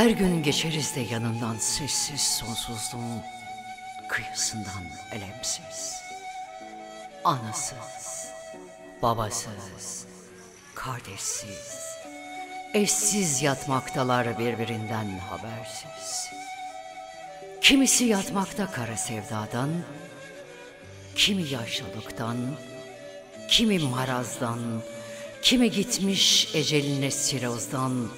Her gün geçeriz de yanından sessiz sonsuzluğun kıyısından elemsiz. Anasız, babasız, kardeşsiz, eşsiz yatmaktalar birbirinden habersiz. Kimisi yatmakta kara sevdadan, kimi yaşlılıktan, kimi marazdan, kimi gitmiş eceline sirozdan,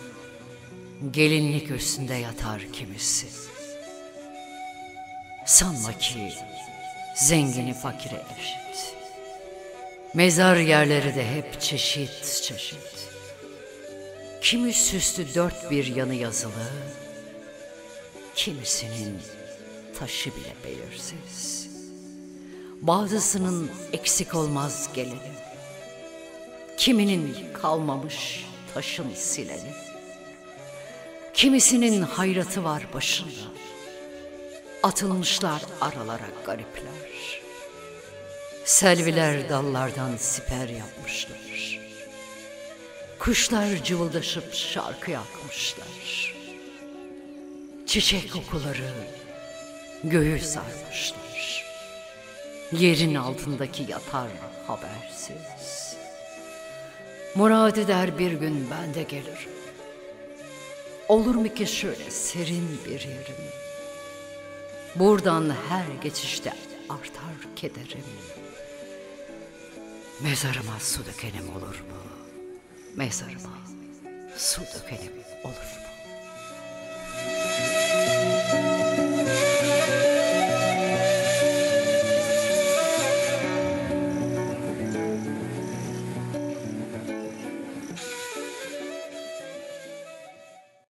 gelinlik üstünde yatar kimisi. Sanma ki zengini fakire eşit. Mezar yerleri de hep çeşit çeşit. Kimi süslü dört bir yanı yazılı, kimisinin taşı bile belirsiz. Bazısının eksik olmaz geleni, kiminin kalmamış taşın sileni. Kimisinin hayratı var başında, atılmışlar aralara garipler. Selviler dallardan siper yapmışlar. Kuşlar cıvıldaşıp şarkı yakmışlar. Çiçek kokuları göğü sarmışlar. Yerin altındaki yatar habersiz. Murad eder bir gün ben de gelirim. Olur mu ki şöyle serin bir yerim? Buradan her geçişte artar kederim. Mezarıma su dökenim olur mu? Mezarıma su dökenim olur mu?